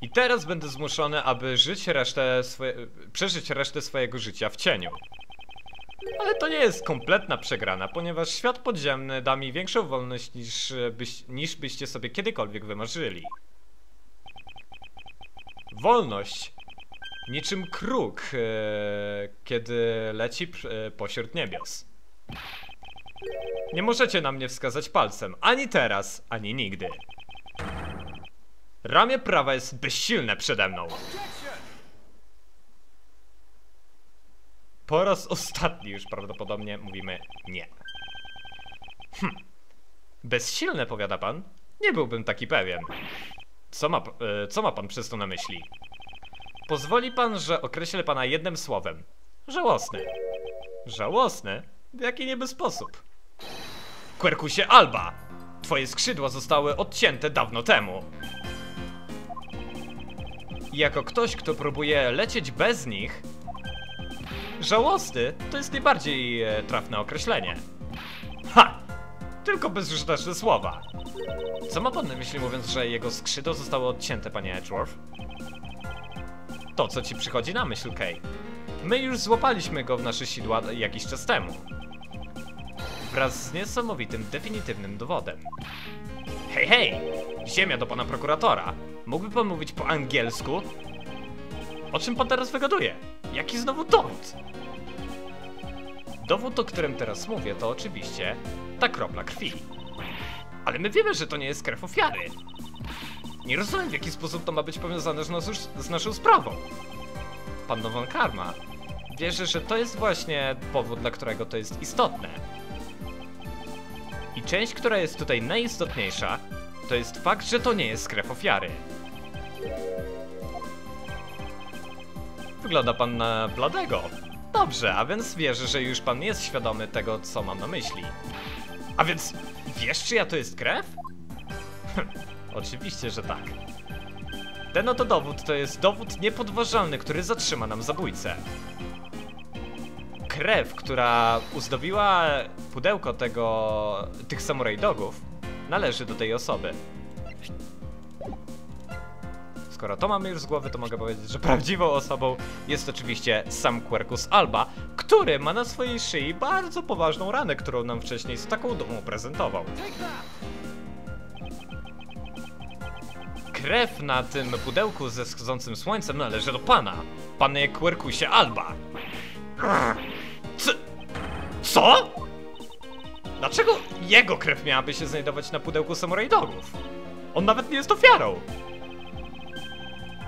I teraz będę zmuszony, aby żyć resztę swoje... przeżyć resztę swojego życia w cieniu. Ale to nie jest kompletna przegrana, ponieważ świat podziemny da mi większą wolność niż, byś, niż byście sobie kiedykolwiek wymarzyli. Wolność niczym kruk, e, kiedy leci e, pośród niebios. Nie możecie na mnie wskazać palcem, ani teraz, ani nigdy. Ramię prawa jest bezsilne przede mną. Po raz ostatni już prawdopodobnie mówimy nie. Hm. Bezsilne, powiada pan? Nie byłbym taki pewien. Co ma, e, co ma pan przez to na myśli? Pozwoli pan, że określę pana jednym słowem. Żałosny. Żałosny? W jaki niby sposób? Quercusie Alba! Twoje skrzydła zostały odcięte dawno temu. Jako ktoś, kto próbuje lecieć bez nich, żałosny to jest najbardziej e, trafne określenie. Ha! Tylko bezużyteczne słowa. Co ma pan na myśli mówiąc, że jego skrzydła zostały odcięte, panie Edgeworth? To, co ci przychodzi na myśl, Kay. My już złapaliśmy go w nasze sidła jakiś czas temu. Wraz z niesamowitym, definitywnym dowodem. Hej, hej! Ziemia do pana prokuratora. Mógłby pan mówić po angielsku? O czym pan teraz wygaduje? Jaki znowu dowód? Dowód, o którym teraz mówię, to oczywiście ta kropla krwi. Ale my wiemy, że to nie jest krew ofiary. Nie rozumiem, w jaki sposób to ma być powiązane z, naszą, z naszą sprawą. Pan Nowan Karma wierzy, że to jest właśnie powód, dla którego to jest istotne. Część, która jest tutaj najistotniejsza, to jest fakt, że to nie jest krew ofiary. Wygląda pan na bladego. Dobrze, a więc wierzę, że już pan jest świadomy tego, co mam na myśli. A więc wiesz, czyja to jest krew? Oczywiście, że tak. Ten oto dowód to jest dowód niepodważalny, który zatrzyma nam zabójcę. Krew, która uzdobiła pudełko tego, tych samuraj dogów, należy do tej osoby. Skoro to mamy już z głowy, to mogę powiedzieć, że prawdziwą osobą jest oczywiście sam Quercus Alba, który ma na swojej szyi bardzo poważną ranę, którą nam wcześniej z taką dumą prezentował. Krew na tym pudełku ze schodzącym słońcem należy do pana, panie Quercusie Alba. Co? Co? Dlaczego jego krew miałaby się znajdować na pudełku Samurai Dogów? On nawet nie jest ofiarą!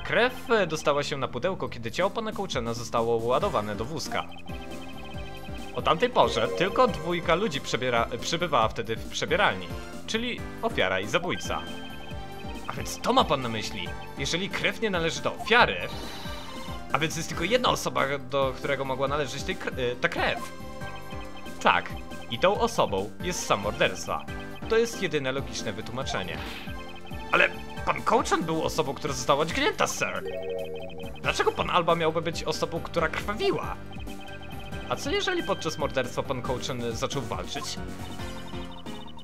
Krew e, dostała się na pudełko, kiedy ciało pana Kołczena zostało ładowane do wózka. O tamtej porze tylko dwójka ludzi przebiera, wtedy w przebieralni, czyli ofiara i zabójca. A więc to ma pan na myśli. Jeżeli krew nie należy do ofiary, a więc jest tylko jedna osoba, do którego mogła należeć tej, y, ta krew. Tak, i tą osobą jest sam morderca. To jest jedyne logiczne wytłumaczenie. Ale pan Kołczan był osobą, która została dźgnięta, sir. Dlaczego pan Alba miałby być osobą, która krwawiła? A co jeżeli podczas morderstwa pan Kołczan zaczął walczyć?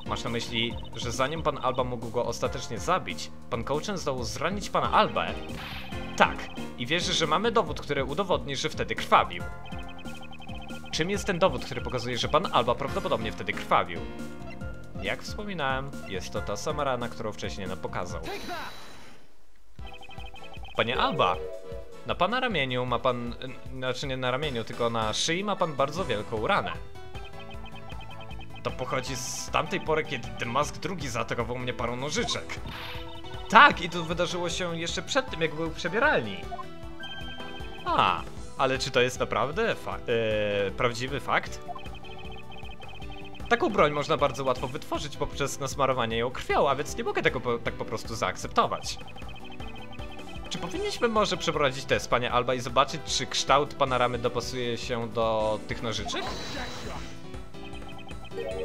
Masz na myśli, że zanim pan Alba mógł go ostatecznie zabić, pan Kołczan zdołał zranić pana Albę? Tak, i wierzy, że mamy dowód, który udowodni, że wtedy krwawił. Czym jest ten dowód, który pokazuje, że pan Alba prawdopodobnie wtedy krwawił? Jak wspominałem, jest to ta sama rana, którą wcześniej nam pokazał. Panie Alba, na pana ramieniu ma pan, znaczy nie na ramieniu, tylko na szyi ma pan bardzo wielką ranę. To pochodzi z tamtej pory, kiedy The Mask II zaatakował mnie parą nożyczek. Tak, i to wydarzyło się jeszcze przed tym, jak był przebieralni. A, ale czy to jest naprawdę fa- e, prawdziwy fakt? Taką broń można bardzo łatwo wytworzyć poprzez nasmarowanie ją krwią, a więc nie mogę tego po, tak po prostu zaakceptować. Czy powinniśmy może przeprowadzić test, panie Alba, i zobaczyć, czy kształt panoramy dopasuje się do tych nożyczek?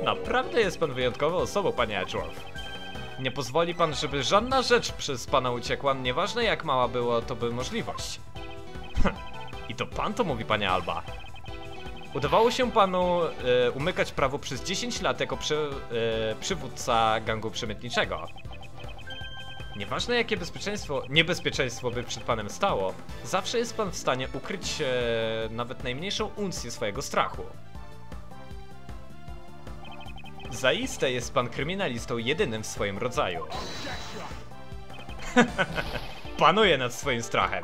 Naprawdę jest pan wyjątkową osobą, panie Edgeworth. Nie pozwoli pan, żeby żadna rzecz przez pana uciekła, nieważne jak mała było to by możliwość. I to pan to mówi, panie Alba. Udawało się panu e, umykać prawo przez 10 lat jako przy, e, przywódca gangu przemytniczego. Nieważne jakie bezpieczeństwo, niebezpieczeństwo by przed panem stało, zawsze jest pan w stanie ukryć e, nawet najmniejszą uncję swojego strachu. Zaiste jest pan kryminalistą jedynym w swoim rodzaju. Panuje nad swoim strachem.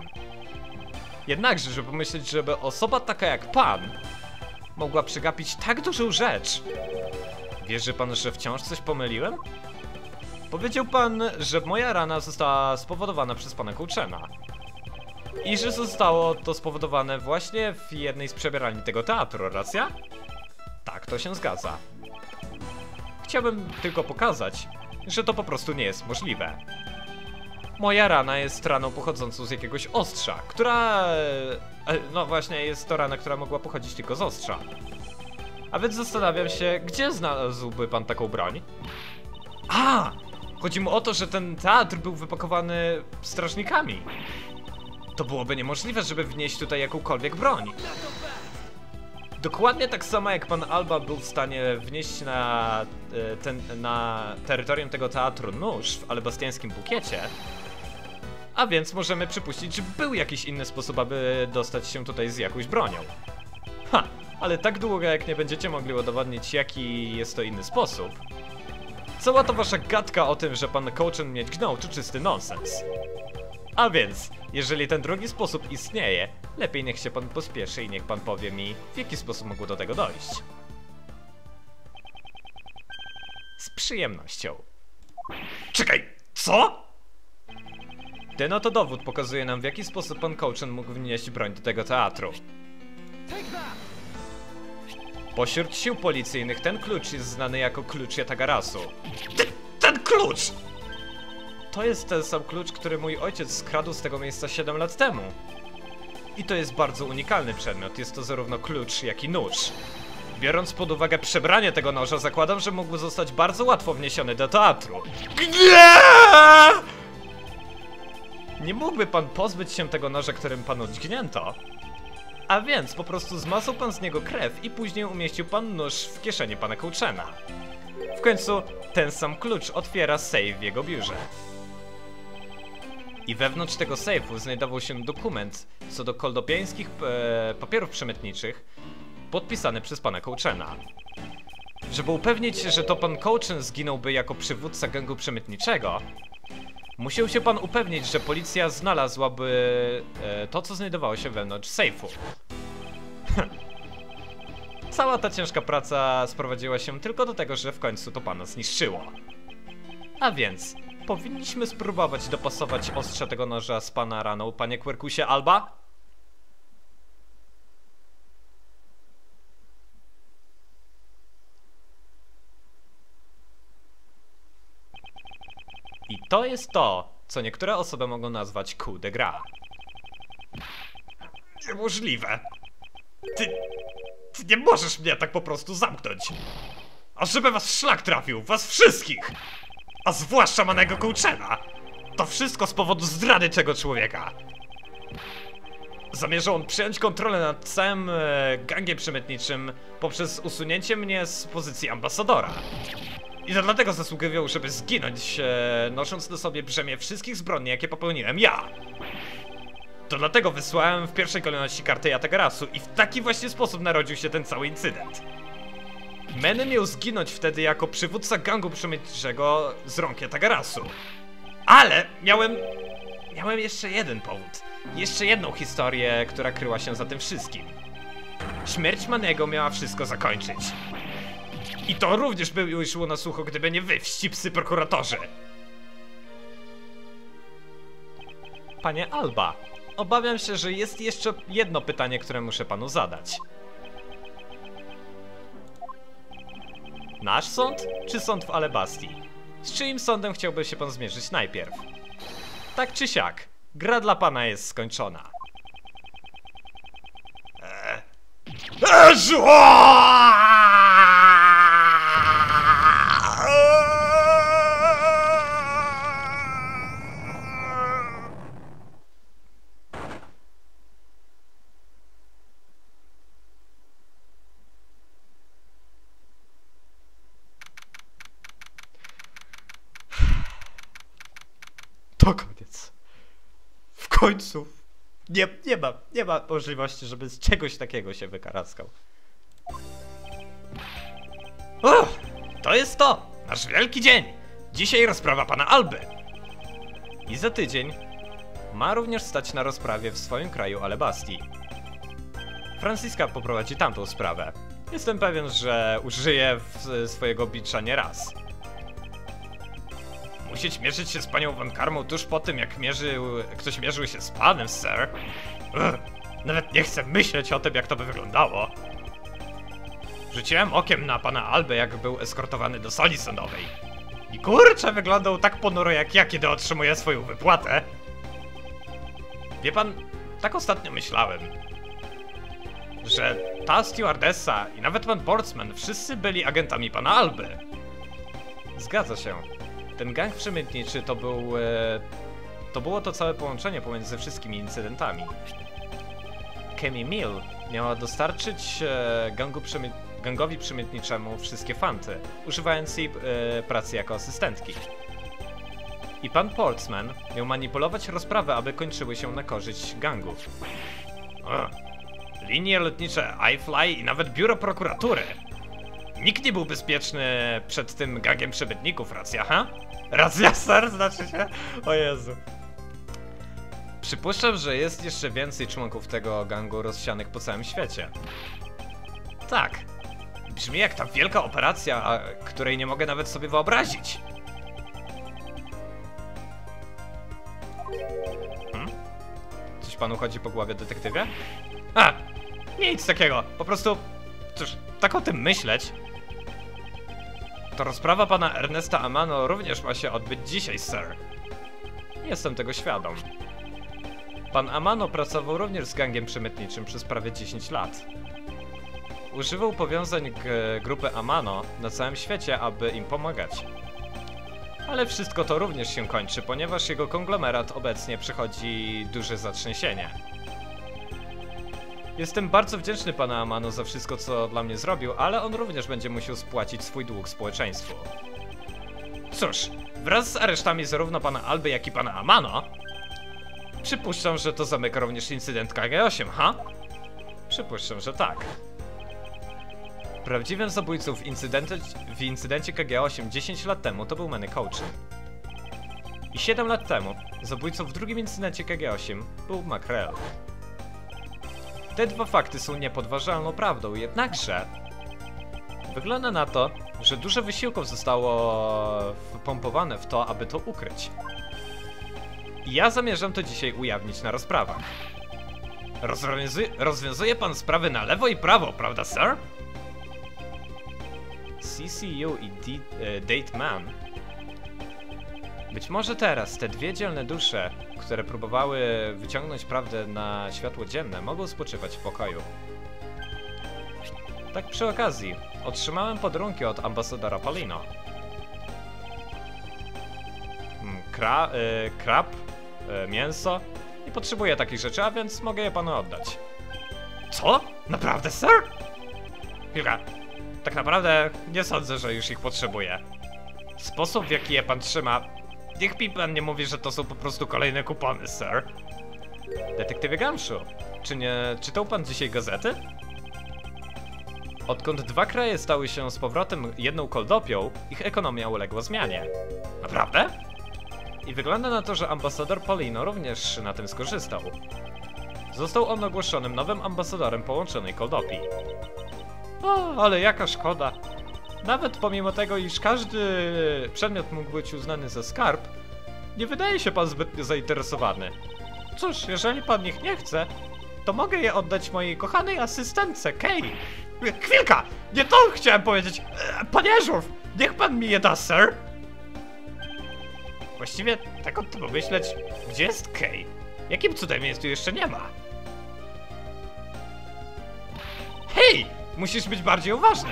Jednakże, żeby pomyśleć, żeby osoba taka jak pan mogła przegapić tak dużą rzecz. Wierzy pan, że wciąż coś pomyliłem? Powiedział pan, że moja rana została spowodowana przez pana Coachena. I że zostało to spowodowane właśnie w jednej z przebieralni tego teatru, racja? Tak, to się zgadza. Chciałbym tylko pokazać, że to po prostu nie jest możliwe. Moja rana jest raną pochodzącą z jakiegoś ostrza, która... e, No właśnie, jest to rana, która mogła pochodzić tylko z ostrza. A więc zastanawiam się, gdzie znalazłby pan taką broń? A! Chodzi mu o to, że ten teatr był wypakowany strażnikami. To byłoby niemożliwe, żeby wnieść tutaj jakąkolwiek broń. Dokładnie tak samo jak pan Alba był w stanie wnieść na, e, ten, na terytorium tego teatru nóż w alebastiańskim bukiecie. A więc możemy przypuścić, że był jakiś inny sposób, aby dostać się tutaj z jakąś bronią. Ha, ale tak długo jak nie będziecie mogli udowodnić jaki jest to inny sposób, cała ta wasza gadka o tym, że pan Coachen mnie dźgnął, to czysty nonsens. A więc, jeżeli ten drugi sposób istnieje, lepiej niech się pan pospieszy i niech pan powie mi, w jaki sposób mogło do tego dojść. Z przyjemnością. Czekaj, co? Ten oto dowód pokazuje nam, w jaki sposób pan Coachen mógł wnieść broń do tego teatru. Pośród sił policyjnych ten klucz jest znany jako klucz Yatagarasu. Ten, ten klucz! To jest ten sam klucz, który mój ojciec skradł z tego miejsca 7 lat temu. I to jest bardzo unikalny przedmiot, jest to zarówno klucz, jak i nóż. Biorąc pod uwagę przebranie tego noża, zakładam, że mógłby zostać bardzo łatwo wniesiony do teatru. Nie! Nie mógłby pan pozbyć się tego noża, którym panu dźgnięto. A więc po prostu zmasł pan z niego krew i później umieścił pan nóż w kieszeni pana Coachena. W końcu ten sam klucz otwiera safe w jego biurze. I wewnątrz tego sejfu znajdował się dokument co do koldopiańskich e, papierów przemytniczych podpisany przez pana Coachena. Żeby upewnić się, że to pan Coachen zginąłby jako przywódca gangu przemytniczego, musiał się pan upewnić, że policja znalazłaby e, to, co znajdowało się wewnątrz sejfu. Cała ta ciężka praca sprowadziła się tylko do tego, że w końcu to pana zniszczyło. A więc, powinniśmy spróbować dopasować ostrze tego noża z pana raną, panie Quercusie Alba? I to jest to, co niektóre osoby mogą nazwać coup de grace. Niemożliwe. Ty, ty nie możesz mnie tak po prostu zamknąć. A żeby was szlak trafił, was wszystkich! A zwłaszcza manego Coachena! To wszystko z powodu zdrady tego człowieka! Zamierzał on przejąć kontrolę nad całym e, gangiem przemytniczym poprzez usunięcie mnie z pozycji ambasadora. I to dlatego zasługiwał, żeby zginąć, e, nosząc na sobie brzemię wszystkich zbrodni, jakie popełniłem ja. To dlatego wysłałem w pierwszej kolejności kartę Yatagarasu i w taki właśnie sposób narodził się ten cały incydent. Meny miał zginąć wtedy jako przywódca gangu przemytniczego z rąk Yatagarasu. Ale miałem... Miałem jeszcze jeden powód. Jeszcze jedną historię, która kryła się za tym wszystkim. Śmierć Manego miała wszystko zakończyć. I to również by już szło na sucho, gdyby nie wy, wścibscy prokuratorzy. Panie Alba, obawiam się, że jest jeszcze jedno pytanie, które muszę panu zadać. Nasz sąd, czy sąd w Alebastii? Z czyim sądem chciałby się pan zmierzyć najpierw? Tak czy siak, gra dla pana jest skończona. Eee. Eee, W końcu. Nie, nie ma, nie ma możliwości, żeby z czegoś takiego się wykaraskał. To jest to! Nasz wielki dzień! Dzisiaj rozprawa pana Alby. I za tydzień ma również stać na rozprawie w swoim kraju Alebastii. Franciska poprowadzi tamtą sprawę. Jestem pewien, że użyje swojego bicza nie raz. Musieć mierzyć się z panią Van Karmą tuż po tym, jak mierzył, ktoś mierzył się z panem, sir. Ugh, nawet nie chcę myśleć o tym, jak to by wyglądało. Rzuciłem okiem na pana Albę, jak był eskortowany do sali sądowej. I kurczę, wyglądał tak ponuro jak ja, kiedy otrzymuję swoją wypłatę. Wie pan, tak ostatnio myślałem, że ta stewardessa i nawet pan Portsman wszyscy byli agentami pana Alby. Zgadza się. Ten gang przemytniczy to był... E, to było to całe połączenie pomiędzy wszystkimi incydentami. Kemi Mill miała dostarczyć e, gangu przemy gangowi przemytniczemu wszystkie fanty, używając jej e, pracy jako asystentki. I pan Portsman miał manipulować rozprawy, aby kończyły się na korzyść gangów. Ugh. Linie lotnicze, iFly i nawet biuro prokuratury. Nikt nie był bezpieczny przed tym gangiem przebytników, racja, ha? Racja, sir, znaczy się? O Jezu. Przypuszczam, że jest jeszcze więcej członków tego gangu rozsianych po całym świecie. Tak. Brzmi jak ta wielka operacja, a, której nie mogę nawet sobie wyobrazić. Hmm? Coś panu chodzi po głowie, detektywie? A! Nic takiego, po prostu... Cóż, tak o tym myśleć. To rozprawa pana Ernesta Amano również ma się odbyć dzisiaj, sir. Jestem tego świadom. Pan Amano pracował również z gangiem przemytniczym przez prawie 10 lat. Używał powiązań grupy Amano na całym świecie, aby im pomagać. Ale wszystko to również się kończy, ponieważ jego konglomerat obecnie przechodzi duże zatrzęsienie. Jestem bardzo wdzięczny pana Amano za wszystko, co dla mnie zrobił, ale on również będzie musiał spłacić swój dług społeczeństwu. Cóż, wraz z aresztami zarówno pana Alby, jak i pana Amano, przypuszczam, że to zamyka również incydent KG-8, ha? Przypuszczam, że tak. Prawdziwym zabójcą w incydencie, w incydencie KG-8 10 lat temu to był Manny Coachin. I 7 lat temu zabójcą w drugim incydencie KG-8 był Macrell. Te dwa fakty są niepodważalną prawdą, jednakże wygląda na to, że dużo wysiłków zostało wpompowane w to, aby to ukryć. I ja zamierzam to dzisiaj ujawnić na rozprawach. Rozwiązuje, pan sprawy na lewo i prawo, prawda, sir? CCU i D- e, Date Man. Być może teraz te dwie dzielne dusze, które próbowały wyciągnąć prawdę na światło dzienne, mogą spoczywać w pokoju. Tak przy okazji, otrzymałem podrunki od ambasadora Polino. Mm, Kra, y, krab, y, mięso. Nie potrzebuję takich rzeczy, a więc mogę je panu oddać. Co? Naprawdę, sir? Chwilka. Tak naprawdę nie sądzę, że już ich potrzebuję. Sposób, w jaki je pan trzyma... Niech mi pan nie mówi, że to są po prostu kolejne kupony, sir. Detektywie Gamszu, czy nie czytał pan dzisiaj gazety? Odkąd dwa kraje stały się z powrotem jedną koldopią, ich ekonomia uległa zmianie. Naprawdę? I wygląda na to, że ambasador Polino również na tym skorzystał. Został on ogłoszonym nowym ambasadorem połączonej koldopii. O, ale jaka szkoda. Nawet pomimo tego, iż każdy przedmiot mógł być uznany za skarb, nie wydaje się pan zbytnio zainteresowany. Cóż, jeżeli pan ich nie chce, to mogę je oddać mojej kochanej asystentce, Kay. Chwilka! Nie to chciałem powiedzieć! E, Panie niech pan mi je da, sir! Właściwie, tak o tym pomyśleć, gdzie jest Kay? Jakim cudem jest tu jeszcze nie ma? Hej! Musisz być bardziej uważny!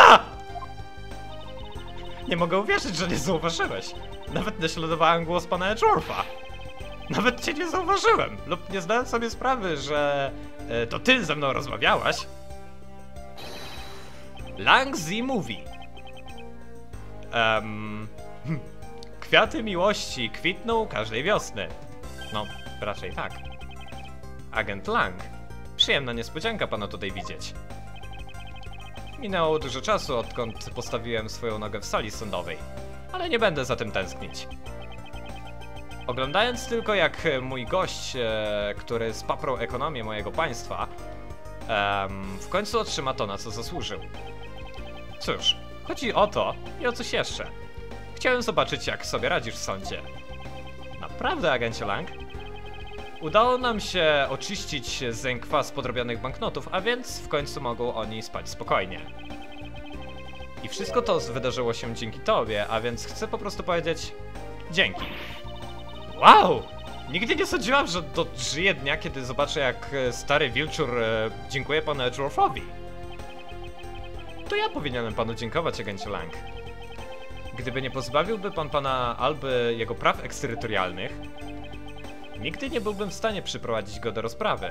A! Nie mogę uwierzyć, że nie zauważyłeś. Nawet naśladowałem głos pana Edgewortha. Nawet cię nie zauważyłem, lub nie zdałem sobie sprawy, że e, to ty ze mną rozmawiałaś. Lang Z Movie. Um, Kwiaty miłości kwitną każdej wiosny. No, raczej tak. Agent Lang. Przyjemna niespodzianka pana tutaj widzieć. Minęło dużo czasu, odkąd postawiłem swoją nogę w sali sądowej, ale nie będę za tym tęsknić. Oglądając tylko jak mój gość, e, który spaprał ekonomię mojego państwa, w końcu otrzyma to, na co zasłużył. Cóż, chodzi o to i o coś jeszcze. Chciałem zobaczyć, jak sobie radzisz w sądzie. Naprawdę, agencie Lang? Udało nam się oczyścić z kwas podrobionych banknotów, a więc w końcu mogą oni spać spokojnie. I wszystko to wydarzyło się dzięki tobie, a więc chcę po prostu powiedzieć dzięki. Wow! Nigdy nie sądziłam, że dożyję dnia, kiedy zobaczę jak e, stary wilczur e, dziękuję panu Edgeworthowi. To ja powinienem panu dziękować, agencie Lang. Gdyby nie pozbawiłby pan pana Alby jego praw eksterytorialnych, nigdy nie byłbym w stanie przyprowadzić go do rozprawy.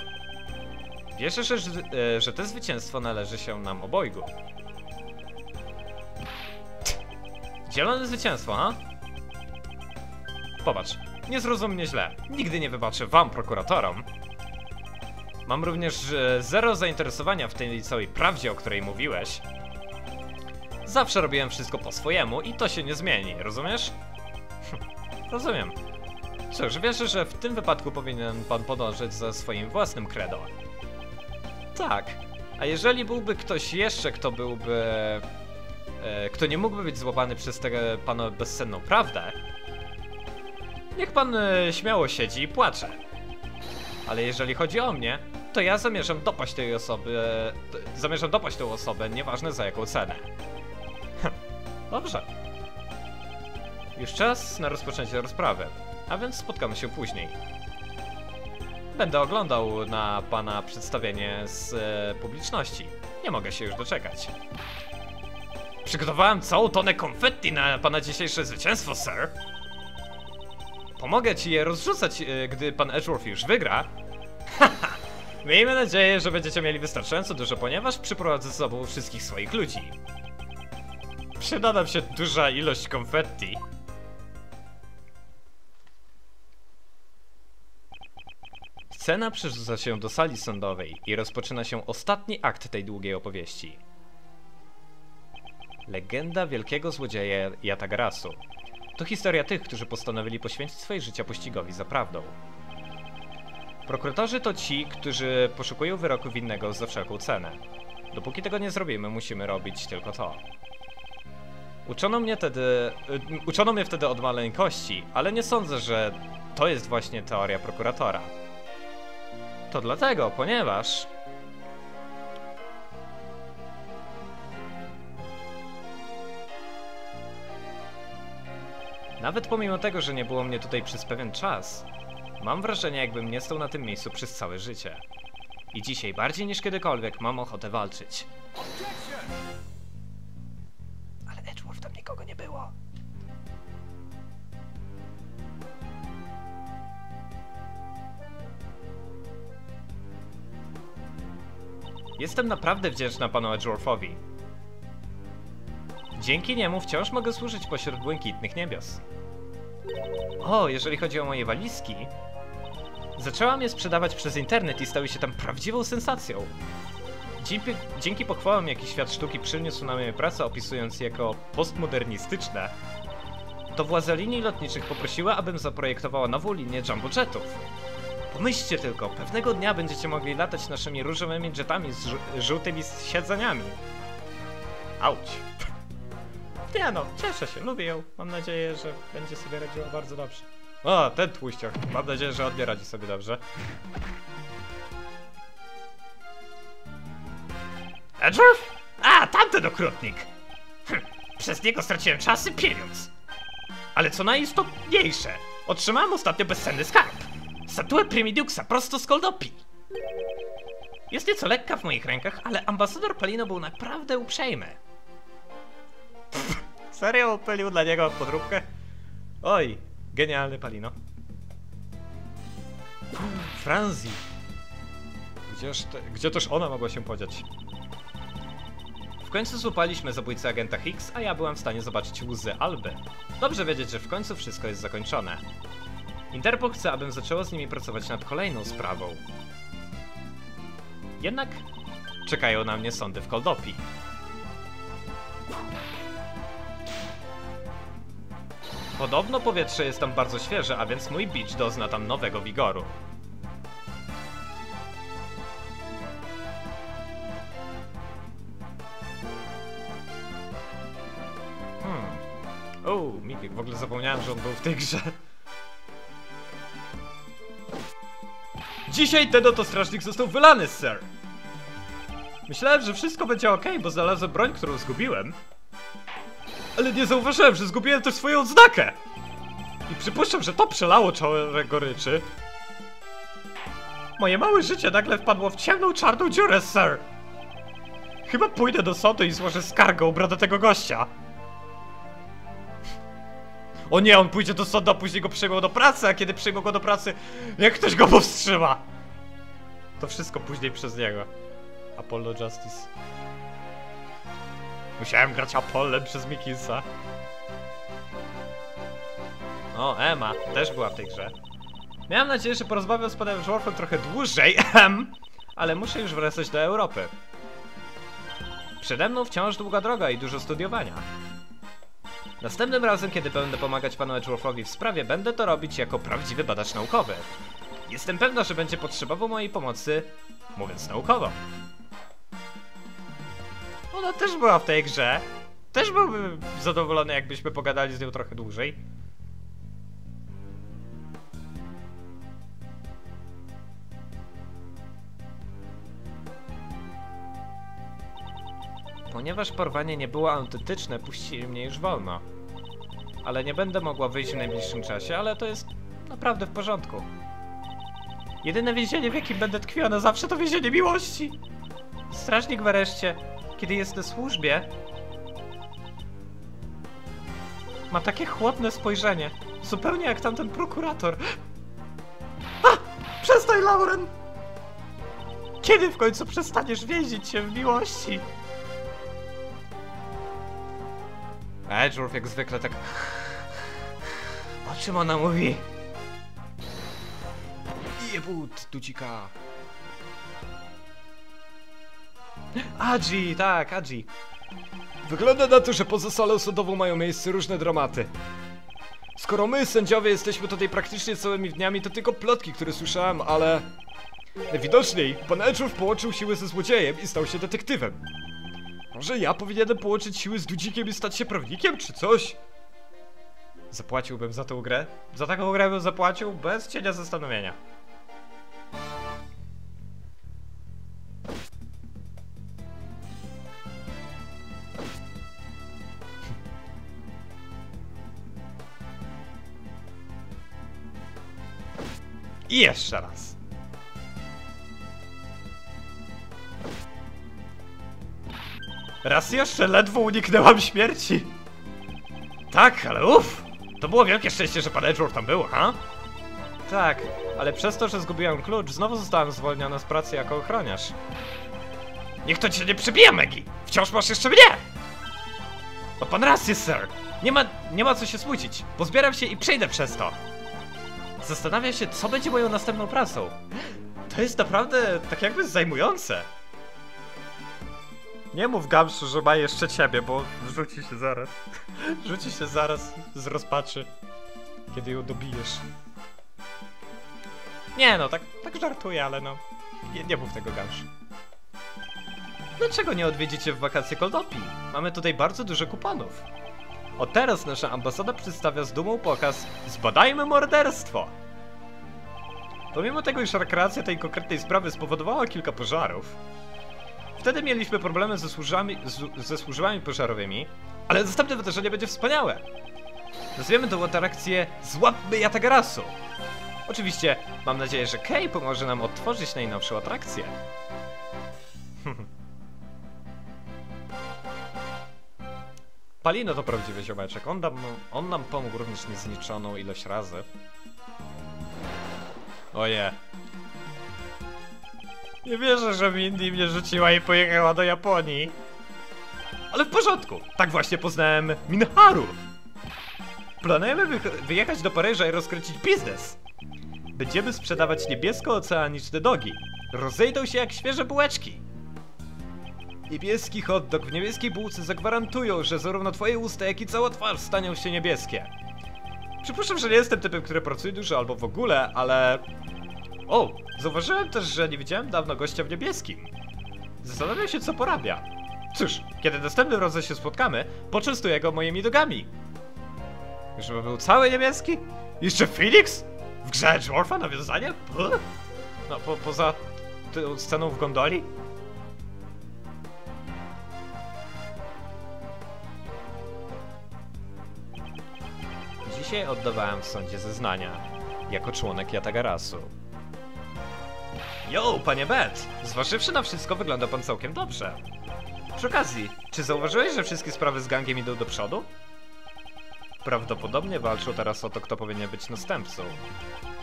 Wierzę, że, że, e, to zwycięstwo należy się nam obojgu. Zielone zwycięstwo, ha? Popatrz, nie zrozum mnie źle. Nigdy nie wybaczę wam, prokuratorom. Mam również e, zero zainteresowania w tej całej prawdzie, o której mówiłeś. Zawsze robiłem wszystko po swojemu i to się nie zmieni, rozumiesz? Rozumiem. Cóż, wierzę, że w tym wypadku powinien pan podążyć za swoim własnym credo. Tak. A jeżeli byłby ktoś jeszcze, kto byłby... E, kto nie mógłby być złapany przez tę pana bezsenną prawdę, niech pan e, śmiało siedzi i płacze. Ale jeżeli chodzi o mnie, to ja zamierzam dopaść tej osoby... E, zamierzam dopaść tę osobę, nieważne za jaką cenę. Dobrze. Już czas na rozpoczęcie rozprawy, a więc spotkamy się później. Będę oglądał na pana przedstawienie z e, publiczności. Nie mogę się już doczekać. Przygotowałem całą tonę konfetti na pana dzisiejsze zwycięstwo, sir. Pomogę ci je rozrzucać, e, gdy pan Edgeworth już wygra. Haha! Miejmy nadzieję, że będziecie mieli wystarczająco dużo, ponieważ przyprowadzę ze sobą wszystkich swoich ludzi. Przyda nam się duża ilość konfetti. Scena przerzuca się do sali sądowej i rozpoczyna się ostatni akt tej długiej opowieści. Legenda wielkiego złodzieja Yatagarasu. To historia tych, którzy postanowili poświęcić swoje życia pościgowi za prawdą. Prokuratorzy to ci, którzy poszukują wyroku winnego za wszelką cenę. Dopóki tego nie zrobimy, musimy robić tylko to. Uczono mnie Uczono mnie wtedy od maleńkości, ale nie sądzę, że to jest właśnie teoria prokuratora. To dlatego, ponieważ. Nawet pomimo tego, że nie było mnie tutaj przez pewien czas, mam wrażenie, jakbym nie stał na tym miejscu przez całe życie. I dzisiaj bardziej niż kiedykolwiek mam ochotę walczyć. Ale Edgeworth tam nikogo nie było. Jestem naprawdę wdzięczna panu Edgeworthowi. Dzięki niemu wciąż mogę służyć pośród błękitnych niebios. O, jeżeli chodzi o moje walizki, zaczęłam je sprzedawać przez internet i stały się tam prawdziwą sensacją. Dzięki, dzięki pochwałom, jaki świat sztuki przyniósł na moje prace, opisując je jako postmodernistyczne, to władze linii lotniczych poprosiła, abym zaprojektowała nową linię jumbojetów. Pomyślcie tylko, pewnego dnia będziecie mogli latać naszymi różowymi jetami z żółtymi siedzeniami. Auć. Nie no, cieszę się, lubię ją. Mam nadzieję, że będzie sobie radziła bardzo dobrze. O, ten tłuścioch. Mam nadzieję, że on sobie dobrze. Edgeworth? A, tamten okrutnik! Hm, przez niego straciłem czas i pieniądz. Ale co najistotniejsze, otrzymałem ostatnio bezcenny skarb. Statuę Primiduxa prosto z Koldopi. Jest nieco lekka w moich rękach, ale ambasador Palino był naprawdę uprzejmy. Pff, serio upylił dla niego podróbkę? Oj, genialny Palino. Franzi. Gdzież te, gdzie też ona mogła się podziać? W końcu złapaliśmy zabójcę agenta Higgs, a ja byłam w stanie zobaczyć łzy Alby. Dobrze wiedzieć, że w końcu wszystko jest zakończone. Interpol chce, abym zaczęła z nimi pracować nad kolejną sprawą. Jednak czekają na mnie sądy w Koldopi. Podobno powietrze jest tam bardzo świeże, a więc mój beach dozna tam nowego wigoru. Hmm. O, Mimik, w ogóle zapomniałem, że on był w tej grze. Dzisiaj ten oto strażnik został wylany, sir. Myślałem, że wszystko będzie ok, bo znalazłem broń, którą zgubiłem. Ale nie zauważyłem, że zgubiłem też swoją odznakę! I przypuszczam, że to przelało całe goryczy. Moje małe życie nagle wpadło w ciemną, czarną dziurę, sir! Chyba pójdę do sądu i złożę skargę u tego gościa. O nie, on pójdzie do sądu, a później go przyjmą do pracy, a kiedy przyjmą go do pracy, jak ktoś go powstrzyma. To wszystko później przez niego. Apollo Justice. Musiałem grać Apollem przez Mikisa. O, Emma też była w tej grze. Miałem nadzieję, że porozmawiam z panem Dwarfem trochę dłużej, ale muszę już wracać do Europy. Przede mną wciąż długa droga i dużo studiowania. Następnym razem, kiedy będę pomagać panu Edgeworthowi w sprawie, będę to robić jako prawdziwy badacz naukowy. Jestem pewna, że będzie potrzebował mojej pomocy, mówiąc naukowo. Ona też była w tej grze. Też byłbym zadowolony, jakbyśmy pogadali z nią trochę dłużej. Ponieważ porwanie nie było autentyczne, puścili mnie już wolno. Ale nie będę mogła wyjść w najbliższym czasie, ale to jest naprawdę w porządku. Jedyne więzienie, w jakim będę tkwiła na zawsze, to więzienie miłości. Strażnik w areszcie, kiedy jest na służbie, ma takie chłodne spojrzenie. Zupełnie jak tamten prokurator. A! Przestań, Lauren! Kiedy w końcu przestaniesz więzić się w miłości? Edgeworth jak zwykle tak... O czym ona mówi? Jebut, ducika. Adzi, tak, Adzi. Wygląda na to, że poza salą sądową mają miejsce różne dramaty. Skoro my, sędziowie, jesteśmy tutaj praktycznie całymi dniami, to tylko plotki, które słyszałem, ale... Najwidoczniej, pan Edgeworth połączył siły ze złodziejem i stał się detektywem. Może ja powinienem połączyć siły z Dudzikiem i stać się prawnikiem, czy coś? Zapłaciłbym za tą grę. Za taką grę bym zapłacił bez cienia zastanowienia. I jeszcze raz. Raz jeszcze ledwo uniknęłam śmierci. Tak, ale uff! To było wielkie szczęście, że pan Edgeworth tam był, ha? Tak, ale przez to, że zgubiłem klucz, znowu zostałem zwolniona z pracy jako ochroniarz. Niech to cię nie przebija, Maggie! Wciąż masz jeszcze mnie! Ma pan rację, sir! Nie ma, nie ma co się smucić. Pozbieram się i przejdę przez to. Zastanawia się, co będzie moją następną pracą. To jest naprawdę tak jakby zajmujące. Nie mów Gamszu, że ma jeszcze ciebie, bo rzuci się zaraz. Rzuci się zaraz z rozpaczy, kiedy ją dobijesz. Nie no, tak, tak żartuję, ale no. Nie, nie mów tego Gamszu. Dlaczego nie odwiedzicie w wakacje Koldopii? Mamy tutaj bardzo dużo kuponów. Od teraz nasza ambasada przedstawia z dumą pokaz Zbadajmy morderstwo! Pomimo tego, iż rekreacja tej konkretnej sprawy spowodowała kilka pożarów, wtedy mieliśmy problemy ze służbami, ze służbami pożarowymi, ale następne wydarzenie będzie wspaniałe! Nazwiemy tą atrakcję Złapmy Yatagarasu! Oczywiście, mam nadzieję, że Kay pomoże nam odtworzyć najnowszą atrakcję. Palino to prawdziwy ziomeczek. On nam, on nam pomógł również niezliczoną ilość razy. Oje. Nie wierzę, że Mindy mnie rzuciła i pojechała do Japonii. Ale w porządku, tak właśnie poznałem Minharu. Planujemy wy wyjechać do Paryża i rozkręcić biznes. Będziemy sprzedawać niebiesko-oceaniczne dogi. Rozejdą się jak świeże bułeczki. Niebieski hot dog w niebieskiej bułce zagwarantują, że zarówno twoje usta, jak i cała twarz staną się niebieskie. Przypuszczam, że nie jestem typem, który pracuje dużo albo w ogóle, ale... O, zauważyłem też, że nie widziałem dawno gościa w niebieskim. Zastanawiam się, co porabia. Cóż, kiedy następnym razem się spotkamy, poczęstuję go moimi dogami. Żeby był cały niebieski? Jeszcze Felix? W grze Dwarfa nawiązanie? Puh. No, po, poza tą sceną w gondoli? Dzisiaj oddawałem w sądzie zeznania, jako członek Yatagarasu. Yo, panie Bet! Zważywszy na wszystko, wygląda pan całkiem dobrze. Przy okazji, czy zauważyłeś, że wszystkie sprawy z gangiem idą do przodu? Prawdopodobnie walczą teraz o to, kto powinien być następcą.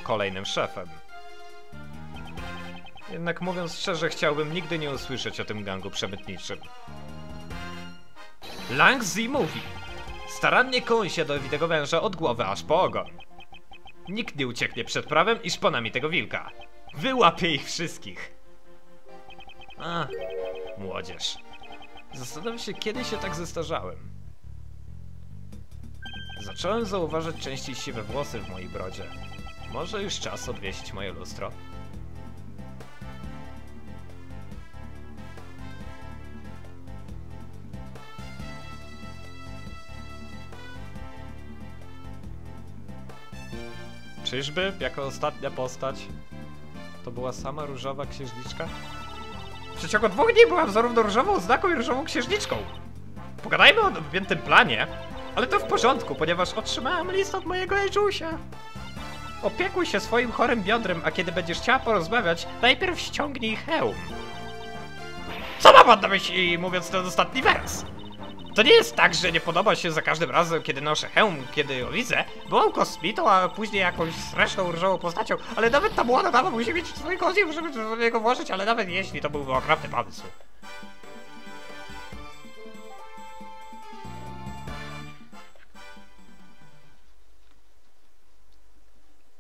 Kolejnym szefem. Jednak mówiąc szczerze, chciałbym nigdy nie usłyszeć o tym gangu przemytniczym. Lang Zi mówi. Starannie koń się do widego węża od głowy aż po ogon. Nikt nie ucieknie przed prawem i szponami tego wilka. Wyłapię ich wszystkich. A, młodzież. Zastanawiam się, kiedy się tak zestarzałem. Zacząłem zauważać częściej siwe włosy w mojej brodzie. Może już czas odwiesić moje lustro? Czyżby, jako ostatnia postać, to była sama różowa księżniczka? W przeciągu dwóch dni byłam zarówno różową znaką i różową księżniczką. Pogadajmy o objętym planie, ale to w porządku, ponieważ otrzymałam list od mojego Ejusia. Opiekuj się swoim chorym biodrem, a kiedy będziesz chciała porozmawiać, najpierw ściągnij hełm. Co ma pan na myśli, mówiąc ten ostatni wers? To nie jest tak, że nie podoba się za każdym razem, kiedy noszę hełm, kiedy ją widzę. Byłam kosmitą, a później jakąś straszną różową postacią, ale nawet ta młoda dama musi mieć swój kostium, żeby do niego włożyć, ale nawet jeśli to byłby okropny pomysł.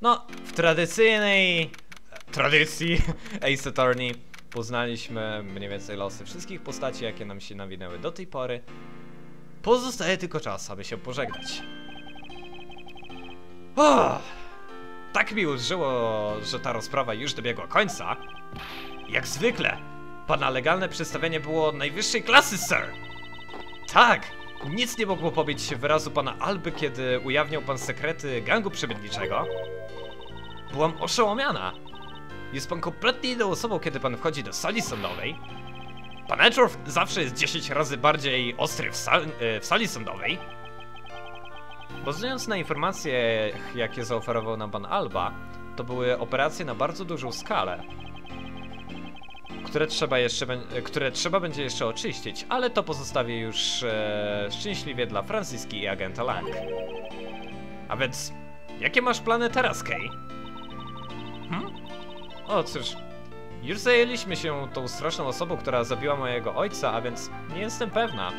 No, w tradycyjnej tradycji Ace Attorney poznaliśmy mniej więcej losy wszystkich postaci, jakie nam się nawinęły do tej pory. Pozostaje tylko czas, aby się pożegnać. Oh, tak mi użyło, że ta rozprawa już dobiegła końca. Jak zwykle, pana legalne przedstawienie było najwyższej klasy, sir! Tak, nic nie mogło pobić wyrazu pana Alby, kiedy ujawniał pan sekrety gangu przemytniczego. Byłam oszołomiona. Jest pan kompletnie inną osobą, kiedy pan wchodzi do sali sądowej. Pan Edgeworth zawsze jest 10 razy bardziej ostry w, sal e, w sali sądowej. Bazując na informacjach, jakie zaoferował nam pan Alba, to były operacje na bardzo dużą skalę, które trzeba, jeszcze, bę- które trzeba będzie jeszcze oczyścić, ale to pozostawię już e, szczęśliwie dla Franciski i agenta Lang. A więc, jakie masz plany teraz, Kay? Hmm? O cóż, już zajęliśmy się tą straszną osobą, która zabiła mojego ojca, a więc nie jestem pewna.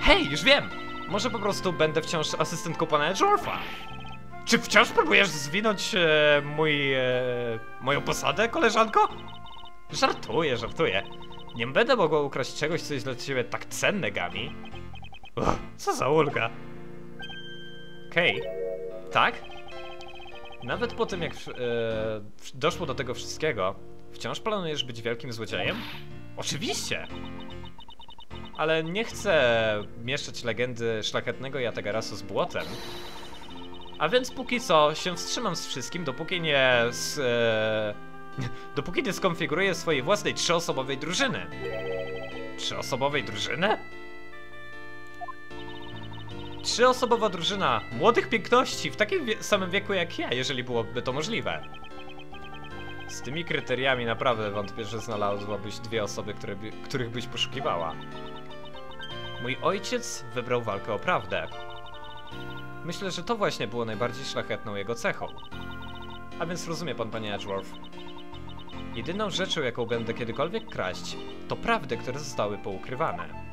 Hej, już wiem! Może po prostu będę wciąż asystentką pana Edgewortha? Czy wciąż próbujesz zwinąć e, mój, e, moją posadę, koleżanko? Żartuję, żartuję. Nie będę mogła ukraść czegoś, co jest dla ciebie tak cenne, Gami. Uch, co za ulga. Okej. Tak? Nawet po tym, jak e, doszło do tego wszystkiego, wciąż planujesz być wielkim złodziejem? Oczywiście! Ale nie chcę mieszać legendy szlachetnego Yatagarasu z błotem. A więc póki co się wstrzymam z wszystkim, dopóki nie z, e, dopóki nie skonfiguruję swojej własnej trzyosobowej drużyny. Trzyosobowej drużyny? Trzyosobowa drużyna młodych piękności w takim wie samym wieku jak ja, jeżeli byłoby to możliwe. Z tymi kryteriami naprawdę wątpię, że znalazłabyś dwie osoby, by, których byś poszukiwała. Mój ojciec wybrał walkę o prawdę. Myślę, że to właśnie było najbardziej szlachetną jego cechą. A więc rozumie pan, panie Edgeworth. Jedyną rzeczą, jaką będę kiedykolwiek kraść, to prawdy, które zostały poukrywane.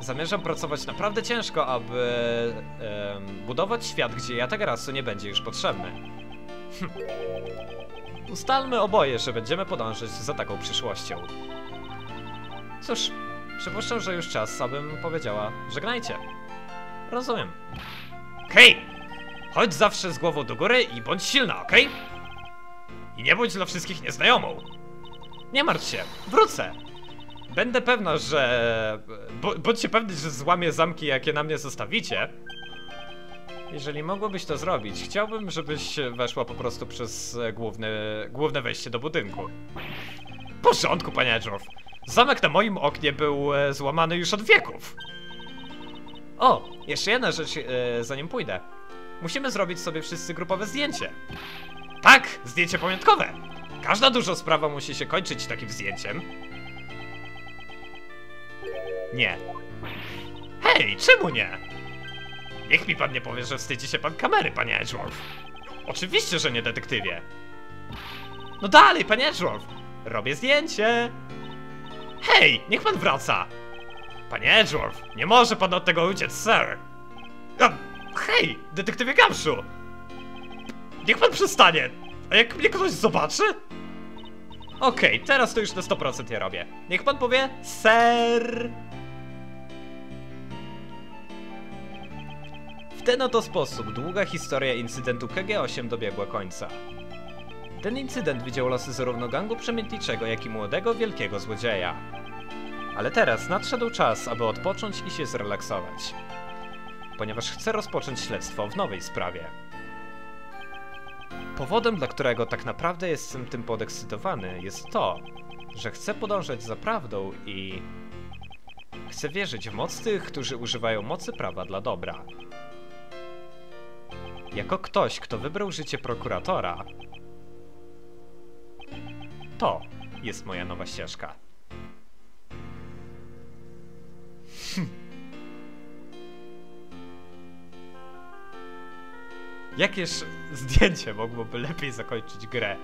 Zamierzam pracować naprawdę ciężko, aby budować świat, gdzie Yatagarasu nie będzie już potrzebny. Ustalmy oboje, że będziemy podążać za taką przyszłością. Cóż, przypuszczam, że już czas, abym powiedziała żegnajcie. Rozumiem. Hej! Chodź zawsze z głową do góry i bądź silna, okej? I nie bądź dla wszystkich nieznajomą. Nie martw się, wrócę. Będę pewna, że... Bądźcie pewni, że złamię zamki, jakie na mnie zostawicie. Jeżeli mogłobyś to zrobić, chciałbym, żebyś weszła po prostu przez e, główne, główne wejście do budynku. W porządku, panie Edgeworth. Zamek na moim oknie był e, złamany już od wieków. O, jeszcze jedna rzecz, e, zanim pójdę. Musimy zrobić sobie wszyscy grupowe zdjęcie. Tak, zdjęcie pamiątkowe. Każda duża sprawa musi się kończyć takim zdjęciem. Nie. Hej, czemu nie? Niech mi pan nie powie, że wstydzi się pan kamery, panie Edgeworth. Oczywiście, że nie, detektywie. No dalej, panie Edgeworth. Robię zdjęcie. Hej, niech pan wraca. Panie Edgeworth, nie może pan od tego uciec, sir. A, hej, detektywie Gamszu. Niech pan przestanie. A jak mnie ktoś zobaczy? Okej, teraz to już na 100% ja robię. Niech pan powie, ser. W ten oto sposób długa historia incydentu KG-8 dobiegła końca. Ten incydent widział losy zarówno gangu przemytniczego, jak i młodego, wielkiego złodzieja. Ale teraz nadszedł czas, aby odpocząć i się zrelaksować. Ponieważ chcę rozpocząć śledztwo w nowej sprawie. Powodem, dla którego tak naprawdę jestem tym podekscytowany, jest to, że chcę podążać za prawdą i. Chcę wierzyć w moc tych, którzy używają mocy prawa dla dobra. Jako ktoś, kto wybrał życie prokuratora, to jest moja nowa ścieżka. Jakież zdjęcie mogłoby lepiej zakończyć grę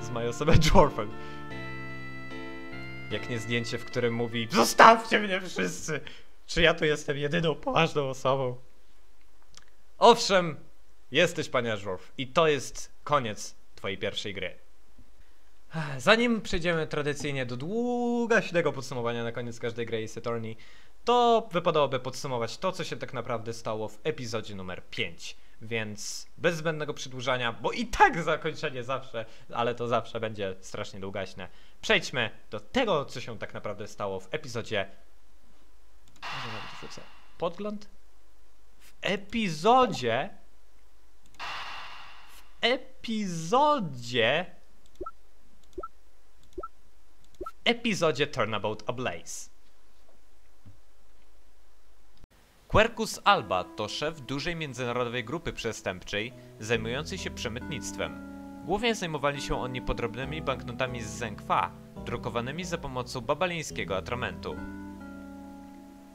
z Majosem Edgeworthem? Jak nie zdjęcie, w którym mówi Zostawcie mnie wszyscy! Czy ja tu jestem jedyną poważną osobą? Owszem, jesteś panie Edgeworth i to jest koniec twojej pierwszej gry. Zanim przejdziemy tradycyjnie do długaśnego podsumowania na koniec każdej gry Ace Attorney, to wypadałoby podsumować to, co się tak naprawdę stało w epizodzie numer 5. Więc bez zbędnego przedłużania, bo i tak zakończenie zawsze, ale to zawsze będzie strasznie długaśne. Przejdźmy do tego, co się tak naprawdę stało w epizodzie. Może nawet wrzucę podgląd? W epizodzie. Epizodzie. W epizodzie Turnabout Ablaze. Quercus Alba to szef dużej międzynarodowej grupy przestępczej zajmującej się przemytnictwem. Głównie zajmowali się oni podrobnymi banknotami z Zengfa, drukowanymi za pomocą babalińskiego atramentu.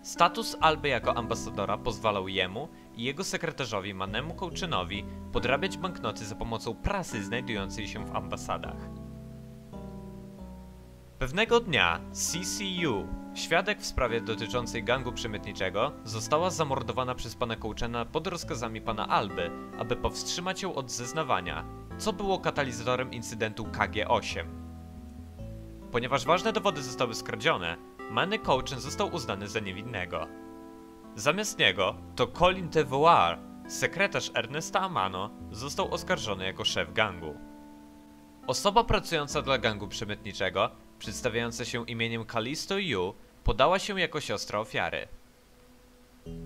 Status Alby jako ambasadora pozwalał jemu i jego sekretarzowi Manemu Kołczynowi podrabiać banknoty za pomocą prasy znajdującej się w ambasadach. Pewnego dnia CCU, świadek w sprawie dotyczącej gangu przemytniczego, została zamordowana przez pana Kołczena pod rozkazami pana Alby, aby powstrzymać ją od zeznawania, co było katalizatorem incydentu KG-8. Ponieważ ważne dowody zostały skradzione, Manny Kołczyn został uznany za niewinnego. Zamiast niego to Colin Devoir, sekretarz Ernesta Amano, został oskarżony jako szef gangu. Osoba pracująca dla gangu przemytniczego, przedstawiająca się imieniem Kalisto Yu, podała się jako siostra ofiary.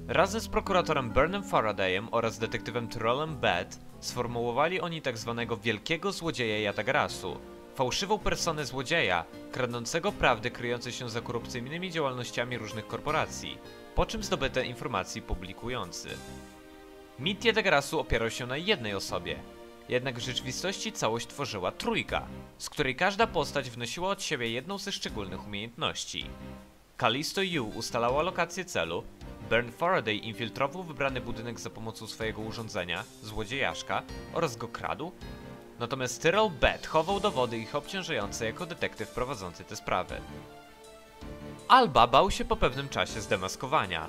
Razem z prokuratorem Bernem Faradayem oraz detektywem Tyrolem Bett sformułowali oni tzw. wielkiego złodzieja Yatagarasu, fałszywą personę złodzieja, kradnącego prawdy kryjącej się za korupcyjnymi działalnościami różnych korporacji, po czym zdobyte informacji publikujący. Mit Yatagarasu opierał się na jednej osobie, jednak w rzeczywistości całość tworzyła trójka, z której każda postać wnosiła od siebie jedną ze szczególnych umiejętności. Kalisto Yu ustalała lokację celu, Bern Faraday infiltrował wybrany budynek za pomocą swojego urządzenia, złodziejaszka, oraz go kradł, natomiast Tyrell Bett chował dowody ich obciążające jako detektyw prowadzący te sprawy. Alba bał się po pewnym czasie zdemaskowania.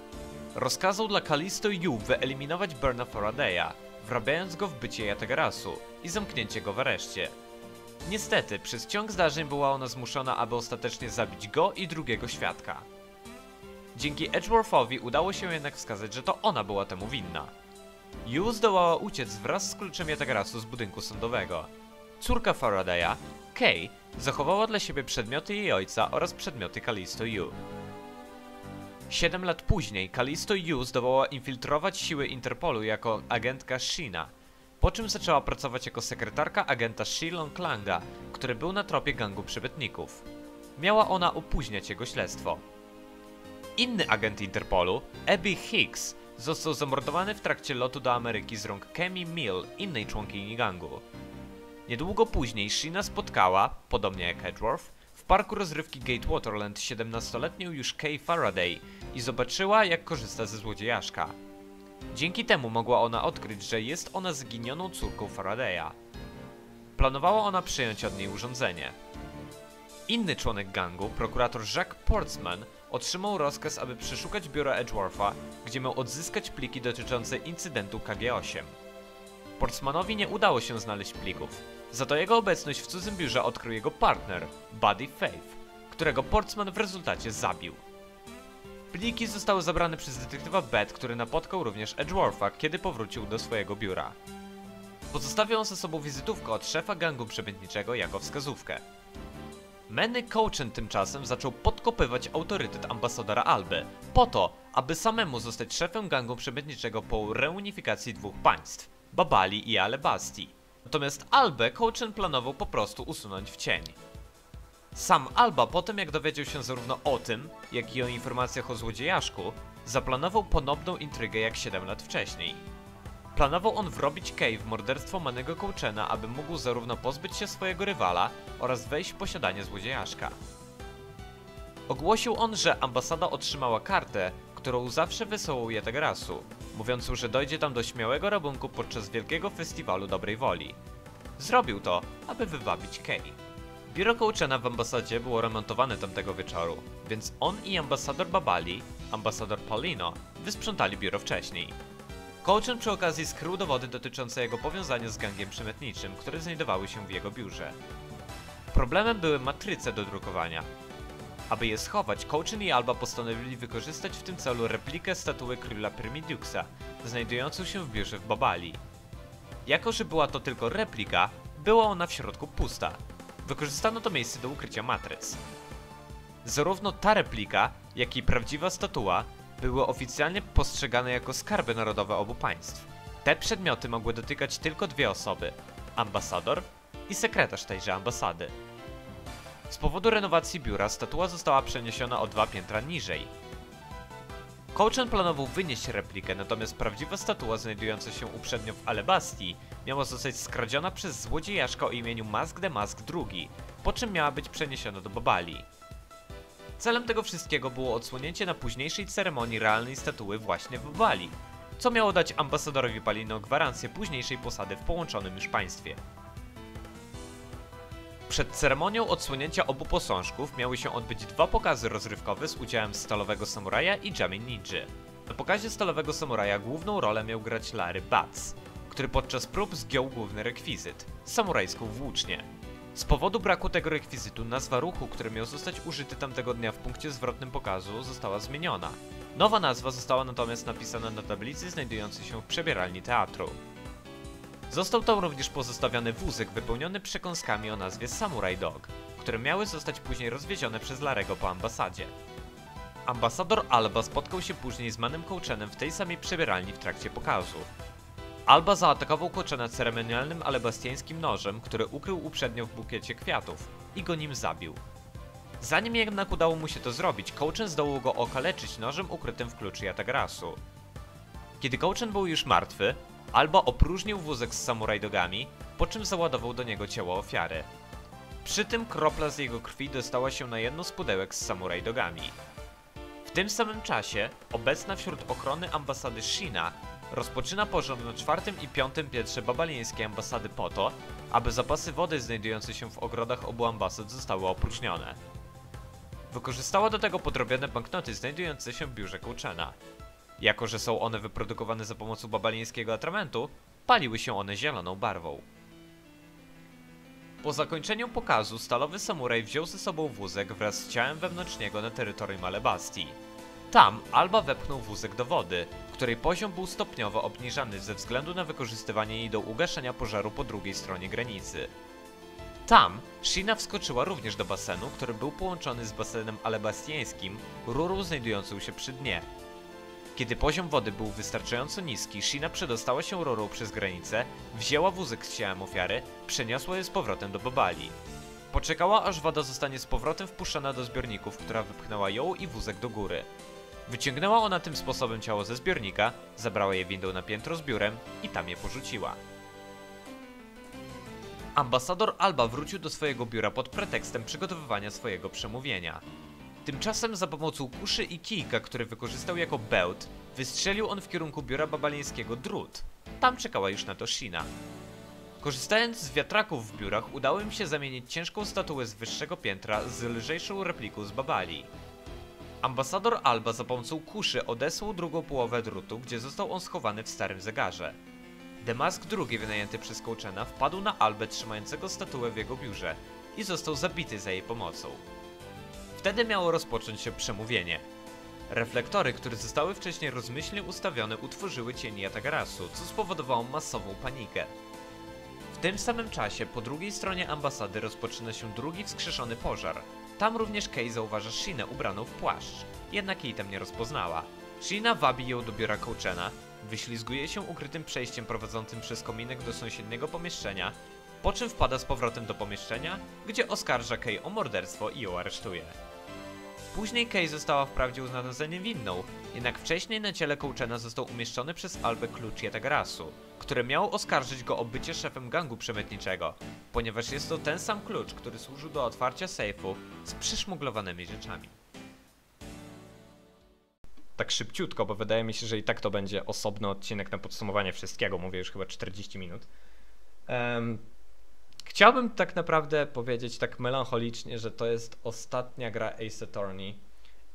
Rozkazał dla Kalisto Yu wyeliminować Berna Faradaya, wrabiając go w bycie Yatagarasu i zamknięcie go w areszcie. Niestety, przez ciąg zdarzeń była ona zmuszona, aby ostatecznie zabić go i drugiego świadka. Dzięki Edgeworthowi udało się jednak wskazać, że to ona była temu winna. Yu zdołała uciec wraz z kluczem Yatagarasu z budynku sądowego. Córka Faradaya, Kay, zachowała dla siebie przedmioty jej ojca oraz przedmioty Kalisto Yu. Siedem lat później Kalisto Yu zdołała infiltrować siły Interpolu jako agentka Shina, po czym zaczęła pracować jako sekretarka agenta Shilong Klanga, który był na tropie gangu przybytników. Miała ona opóźniać jego śledztwo. Inny agent Interpolu, Abby Hicks, został zamordowany w trakcie lotu do Ameryki z rąk Kemi Mill, innej członkini gangu. Niedługo później Shina spotkała, podobnie jak Edgeworth, w parku rozrywki Gatewaterland 17-letnią już Kay Faraday i zobaczyła, jak korzysta ze złodziejaszka. Dzięki temu mogła ona odkryć, że jest ona zginioną córką Faradaya. Planowała ona przyjąć od niej urządzenie. Inny członek gangu, prokurator Jacques Portsman, otrzymał rozkaz, aby przeszukać biura Edgewortha, gdzie miał odzyskać pliki dotyczące incydentu KG-8. Portsmanowi nie udało się znaleźć plików, za to jego obecność w cudzym biurze odkrył jego partner, Buddy Faith, którego Portsman w rezultacie zabił. Pliki zostały zabrane przez detektywa Beth, który napotkał również Edgewortha, kiedy powrócił do swojego biura. Pozostawił on ze sobą wizytówkę od szefa gangu przemytniczego jako wskazówkę. Manny Cochen tymczasem zaczął podkopywać autorytet ambasadora Alby, po to, aby samemu zostać szefem gangu przemytniczego po reunifikacji dwóch państw, Babali i Alebasti. Natomiast Albę Cochen planował po prostu usunąć w cień. Sam Alba, po tym jak dowiedział się zarówno o tym, jak i o informacjach o złodziejaszku, zaplanował ponowną intrygę jak 7 lat wcześniej. Planował on wrobić Kay w morderstwo Manego Coachena, aby mógł zarówno pozbyć się swojego rywala oraz wejść w posiadanie złodziejaszka. Ogłosił on, że ambasada otrzymała kartę, którą zawsze wysyłał Yatagrasu, mówiąc, że dojdzie tam do śmiałego rabunku podczas wielkiego festiwalu dobrej woli. Zrobił to, aby wywabić Kay. Biuro Coachena w ambasadzie było remontowane tamtego wieczoru, więc on i ambasador Babali, ambasador Paulino, wysprzątali biuro wcześniej. Coachen przy okazji skrył dowody dotyczące jego powiązania z gangiem przemytniczym, które znajdowały się w jego biurze. Problemem były matryce do drukowania. Aby je schować, Coachen i Alba postanowili wykorzystać w tym celu replikę statuły króla Primiduxa, znajdującą się w biurze w Babali. Jako, że była to tylko replika, była ona w środku pusta. Wykorzystano to miejsce do ukrycia matryc. Zarówno ta replika, jak i prawdziwa statua były oficjalnie postrzegane jako skarby narodowe obu państw. Te przedmioty mogły dotykać tylko dwie osoby: ambasador i sekretarz tejże ambasady. Z powodu renowacji biura statua została przeniesiona o dwa piętra niżej. Coachen planował wynieść replikę, natomiast prawdziwa statua znajdująca się uprzednio w Alebastii miała zostać skradziona przez złodziejaszka o imieniu Mask de Mask II, po czym miała być przeniesiona do Babali. Celem tego wszystkiego było odsłonięcie na późniejszej ceremonii realnej statuły właśnie w Bali, co miało dać ambasadorowi Palino gwarancję późniejszej posady w połączonym już państwie. Przed ceremonią odsłonięcia obu posążków miały się odbyć dwa pokazy rozrywkowe z udziałem Stalowego Samuraja i Jamin Ninja. Na pokazie Stalowego Samuraja główną rolę miał grać Larry Batts, który podczas prób zgiął główny rekwizyt – samurajską włócznię. Z powodu braku tego rekwizytu nazwa ruchu, który miał zostać użyty tamtego dnia w punkcie zwrotnym pokazu została zmieniona. Nowa nazwa została natomiast napisana na tablicy znajdującej się w przebieralni teatru. Został tam również pozostawiony wózek wypełniony przekąskami o nazwie Samurai Dog, które miały zostać później rozwiezione przez Larego po ambasadzie. Ambasador Alba spotkał się później z Manem Coachenem w tej samej przebieralni w trakcie pokazu. Alba zaatakował Coachena ceremonialnym alebastiańskim nożem, który ukrył uprzednio w bukiecie kwiatów i go nim zabił. Zanim jednak udało mu się to zrobić, Coachen zdołał go okaleczyć nożem ukrytym w kluczu Yatagrasu. Kiedy Coachen był już martwy, Alba opróżnił wózek z samurajdogami, po czym załadował do niego ciało ofiary. Przy tym kropla z jego krwi dostała się na jedno z pudełek z samurajdogami. W tym samym czasie obecna wśród ochrony ambasady Shina rozpoczyna porząd na czwartym i piątym piętrze babalińskiej ambasady po to, aby zapasy wody znajdujące się w ogrodach obu ambasad zostały opróżnione. Wykorzystała do tego podrobione banknoty znajdujące się w biurze Coachena. Jako, że są one wyprodukowane za pomocą babalińskiego atramentu, paliły się one zieloną barwą. Po zakończeniu pokazu stalowy samuraj wziął ze sobą wózek wraz z ciałem wewnętrzniego na terytorium Alebastii. Tam Alba wepchnął wózek do wody, której poziom był stopniowo obniżany ze względu na wykorzystywanie jej do ugaszenia pożaru po drugiej stronie granicy. Tam Shina wskoczyła również do basenu, który był połączony z basenem alebastiańskim, rurą znajdującą się przy dnie. Kiedy poziom wody był wystarczająco niski, Shina przedostała się rurą przez granicę, wzięła wózek z ciałem ofiary, przeniosła je z powrotem do Babali. Poczekała aż woda zostanie z powrotem wpuszczona do zbiorników, która wypchnęła ją i wózek do góry. Wyciągnęła ona tym sposobem ciało ze zbiornika, zabrała je windą na piętro z biurem i tam je porzuciła. Ambasador Alba wrócił do swojego biura pod pretekstem przygotowywania swojego przemówienia. Tymczasem za pomocą kuszy i kijka, który wykorzystał jako bełt, wystrzelił on w kierunku biura babalińskiego drut. Tam czekała już na to Shina. Korzystając z wiatraków w biurach, udało im się zamienić ciężką statuę z wyższego piętra z lżejszą repliką z Babali. Ambasador Alba za pomocą kuszy odesłał drugą połowę drutu, gdzie został on schowany w starym zegarze. Demask II wynajęty przez Coachena wpadł na Albę trzymającego statuę w jego biurze i został zabity za jej pomocą. Wtedy miało rozpocząć się przemówienie. Reflektory, które zostały wcześniej rozmyślnie ustawione, utworzyły cień Yatagarasu, co spowodowało masową panikę. W tym samym czasie po drugiej stronie ambasady rozpoczyna się drugi wskrzeszony pożar. Tam również Kei zauważa Shinę ubraną w płaszcz, jednak jej tam nie rozpoznała. Shina wabi ją do biura Coachena, wyślizguje się ukrytym przejściem prowadzącym przez kominek do sąsiedniego pomieszczenia, po czym wpada z powrotem do pomieszczenia, gdzie oskarża Kei o morderstwo i ją aresztuje. Później Kei została wprawdzie uznana za niewinną, jednak wcześniej na ciele Coachena został umieszczony przez Albę klucz Yetagarasu, który miał oskarżyć go o bycie szefem gangu przemytniczego, ponieważ jest to ten sam klucz, który służył do otwarcia sejfu z przyszmuglowanymi rzeczami. Tak szybciutko, bo wydaje mi się, że i tak to będzie osobny odcinek na podsumowanie wszystkiego, mówię już chyba 40 minut. Um, Chciałbym tak naprawdę powiedzieć tak melancholicznie, że to jest ostatnia gra Ace Attorney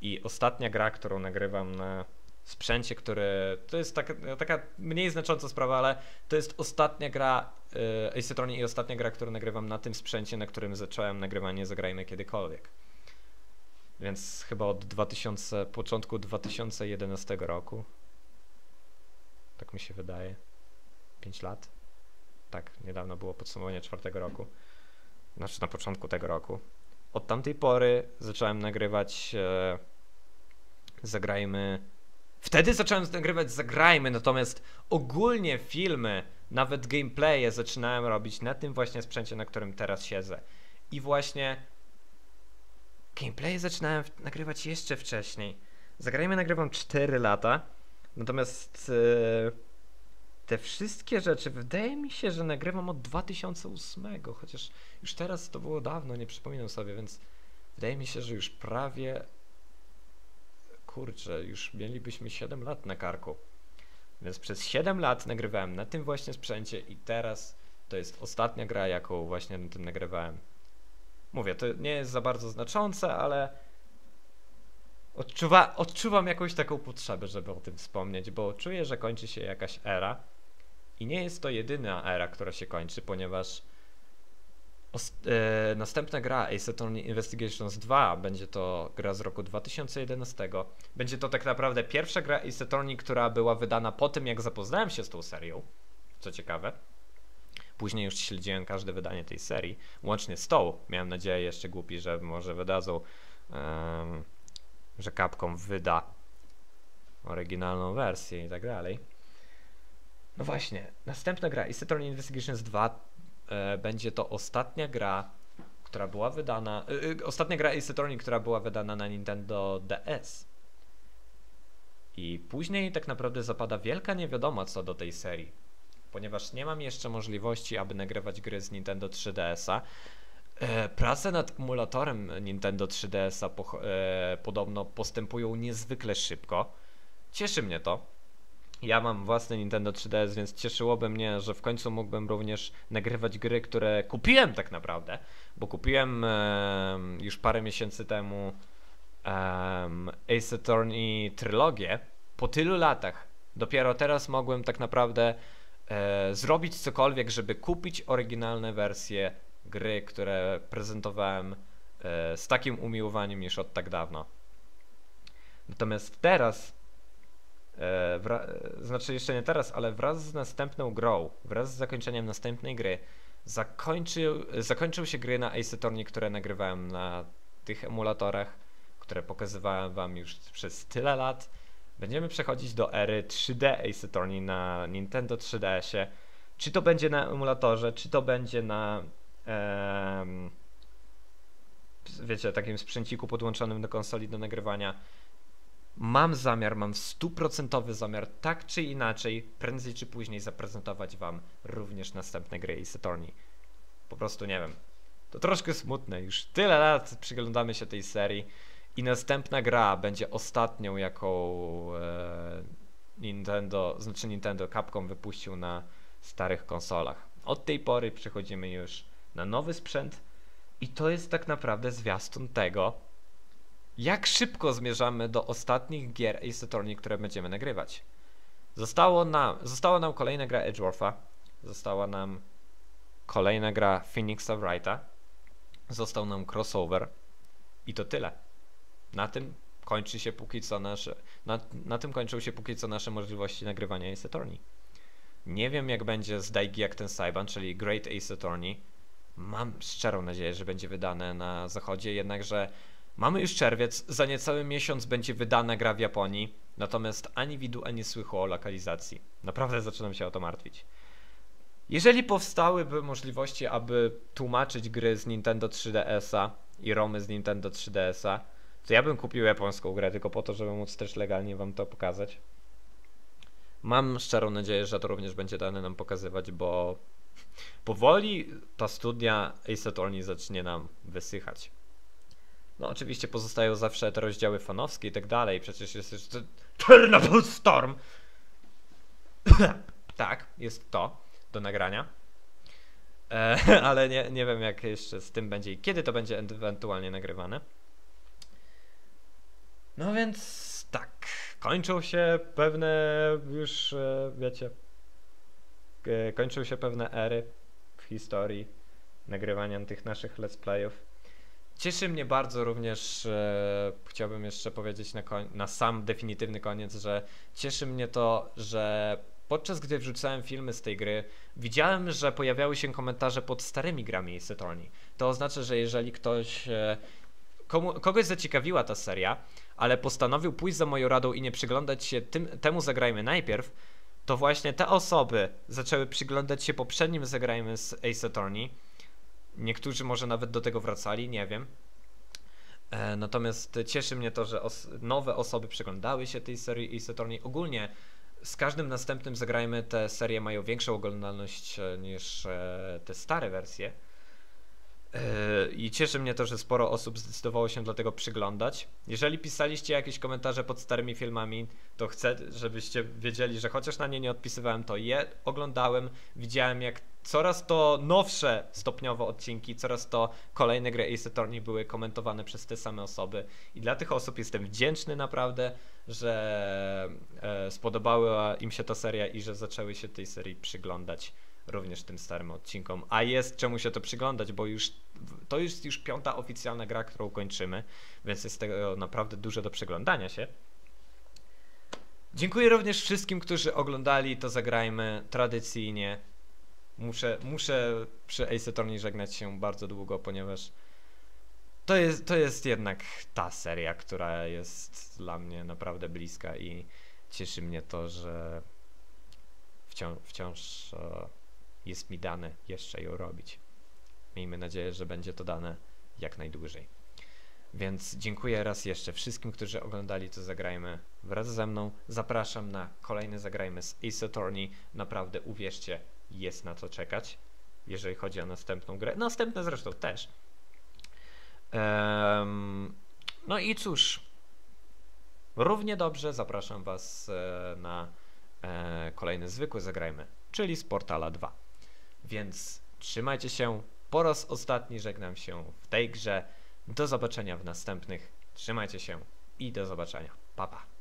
i ostatnia gra, którą nagrywam na sprzęcie, który to jest taka, taka mniej znacząca sprawa, ale to jest ostatnia gra y, Ace Attorney i ostatnia gra, którą nagrywam na tym sprzęcie, na którym zacząłem nagrywanie Zagrajmy Kiedykolwiek. Więc chyba od 2000, początku 2011 roku. Tak mi się wydaje. 5 lat tak, niedawno było podsumowanie czwartego roku, znaczy na początku tego roku. Od tamtej pory zacząłem nagrywać e, Zagrajmy. Wtedy zacząłem nagrywać Zagrajmy, natomiast ogólnie filmy, nawet gameplaye zaczynałem robić na tym właśnie sprzęcie, na którym teraz siedzę. I właśnie gameplaye zaczynałem nagrywać jeszcze wcześniej. Zagrajmy nagrywam 4 lata, natomiast e, te wszystkie rzeczy, wydaje mi się, że nagrywam od 2008, chociaż już teraz to było dawno, nie przypominam sobie, więc wydaje mi się, że już prawie kurczę, już mielibyśmy 7 lat na karku. Więc przez 7 lat nagrywałem na tym właśnie sprzęcie i teraz to jest ostatnia gra, jaką właśnie na tym nagrywałem. Mówię, to nie jest za bardzo znaczące, ale odczuwa, odczuwam jakąś taką potrzebę, żeby o tym wspomnieć, bo czuję, że kończy się jakaś era i nie jest to jedyna era, która się kończy, ponieważ e, następna gra Ace Attorney Investigations 2 będzie to gra z roku 2011. Będzie to tak naprawdę pierwsza gra Ace Attorney, która była wydana po tym, jak zapoznałem się z tą serią. Co ciekawe. Później już śledziłem każde wydanie tej serii, łącznie z tą. Miałem nadzieję jeszcze głupi, że może wydadzą, um, że Capcom wyda oryginalną wersję i tak dalej. No właśnie, następna gra, Attorney Investigations 2 e, będzie to ostatnia gra, która była wydana, e, e, ostatnia gra Ace która była wydana na Nintendo DS. I później tak naprawdę zapada wielka niewiadoma co do tej serii, ponieważ nie mam jeszcze możliwości, aby nagrywać gry z Nintendo 3DS-a. E, prace nad emulatorem Nintendo 3DS-a po, e, podobno postępują niezwykle szybko. Cieszy mnie to, ja mam własny Nintendo 3DS, więc cieszyłoby mnie, że w końcu mógłbym również nagrywać gry, które kupiłem tak naprawdę, bo kupiłem e, już parę miesięcy temu um, Ace Attorney trylogię, po tylu latach, dopiero teraz mogłem tak naprawdę e, zrobić cokolwiek, żeby kupić oryginalne wersje gry, które prezentowałem e, z takim umiłowaniem już od tak dawno. Natomiast teraz, e, znaczy jeszcze nie teraz, ale wraz z następną grą, wraz z zakończeniem następnej gry, zakończył, zakończył się gry na Ace Attorney, które nagrywałem na tych emulatorach, które pokazywałem wam już przez tyle lat. Będziemy przechodzić do ery 3D Ace Attorney na Nintendo 3DS-ie. Czy to będzie na emulatorze, czy to będzie na em, wiecie, takim sprzęciku podłączonym do konsoli do nagrywania. Mam zamiar, mam stuprocentowy zamiar, tak czy inaczej, prędzej czy później zaprezentować wam również następne gry Ace Attorney. Po prostu nie wiem. To troszkę smutne, już tyle lat przyglądamy się tej serii i następna gra będzie ostatnią, jaką e, Nintendo, znaczy Nintendo Capcom wypuścił na starych konsolach. Od tej pory przechodzimy już na nowy sprzęt i to jest tak naprawdę zwiastun tego, jak szybko zmierzamy do ostatnich gier Ace Attorney, które będziemy nagrywać. Zostało nam, została nam kolejna gra Edgewortha, została nam kolejna gra Phoenixa Wrighta, został nam crossover i to tyle. Na tym kończy się póki co nasze, na, na tym kończą się póki co nasze możliwości nagrywania Ace Attorney. Nie wiem jak będzie z Daigi jak ten Saiban, czyli Great Ace Attorney. Mam szczerą nadzieję, że będzie wydane na zachodzie, jednakże mamy już czerwiec, za niecały miesiąc będzie wydana gra w Japonii, natomiast ani widu, ani słychu o lokalizacji. Naprawdę zaczynam się o to martwić. Jeżeli powstałyby możliwości, aby tłumaczyć gry z Nintendo 3DS-a i romy z Nintendo 3DS-a, to ja bym kupił japońską grę tylko po to, żeby móc też legalnie wam to pokazać. Mam szczerą nadzieję, że to również będzie dane nam pokazywać, bo powoli ta studnia Ace Attorney zacznie nam wysychać. No oczywiście pozostają zawsze te rozdziały fanowskie i tak dalej, przecież jest jeszcze Chernobyl Storm. tak, jest to do nagrania. E, ale nie, nie wiem jak jeszcze z tym będzie i kiedy to będzie ewentualnie nagrywane. No więc tak, kończą się pewne już, e, wiecie, e, kończą się pewne ery w historii nagrywania tych naszych let's playów. Cieszy mnie bardzo również, e, chciałbym jeszcze powiedzieć na, na sam definitywny koniec, że cieszy mnie to, że podczas gdy wrzucałem filmy z tej gry, widziałem, że pojawiały się komentarze pod starymi grami Attorney. To oznacza, że jeżeli ktoś, e, komu, kogoś zaciekawiła ta seria, ale postanowił pójść za moją radą i nie przyglądać się tym, temu zagrajmy najpierw, to właśnie te osoby zaczęły przyglądać się poprzednim zagrajmy z Ace Attorney. Niektórzy może nawet do tego wracali, nie wiem. E, natomiast cieszy mnie to, że os nowe osoby przyglądały się tej serii Ace Attorney. Ogólnie z każdym następnym zagrajmy te serie mają większą oglądalność e, niż e, te stare wersje. E, I cieszy mnie to, że sporo osób zdecydowało się do tego przyglądać. Jeżeli pisaliście jakieś komentarze pod starymi filmami, to chcę, żebyście wiedzieli, że chociaż na nie nie odpisywałem, to je oglądałem, widziałem jak coraz to nowsze stopniowo odcinki, coraz to kolejne gry Ace Attorney były komentowane przez te same osoby. I dla tych osób jestem wdzięczny naprawdę, że e, spodobała im się ta seria i że zaczęły się tej serii przyglądać również tym starym odcinkom. A jest czemu się to przyglądać, bo już to jest już piąta oficjalna gra, którą kończymy, więc jest tego naprawdę dużo do przeglądania się. Dziękuję również wszystkim, którzy oglądali to zagrajmy tradycyjnie. Muszę, muszę przy Ace Attorney żegnać się bardzo długo, ponieważ to jest, to jest jednak ta seria, która jest dla mnie naprawdę bliska i cieszy mnie to, że wciąż, wciąż e, jest mi dane jeszcze ją robić. Miejmy nadzieję, że będzie to dane jak najdłużej. Więc dziękuję raz jeszcze wszystkim, którzy oglądali to Zagrajmy wraz ze mną. Zapraszam na kolejne Zagrajmy z Ace Attorney. Naprawdę uwierzcie, jest na co czekać, jeżeli chodzi o następną grę. Następne zresztą też. Um, no i cóż, równie dobrze zapraszam Was e, na e, kolejny zwykły Zagrajmy, czyli z Portala 2. Więc trzymajcie się. Po raz ostatni żegnam się w tej grze. Do zobaczenia w następnych. Trzymajcie się i do zobaczenia. Pa pa.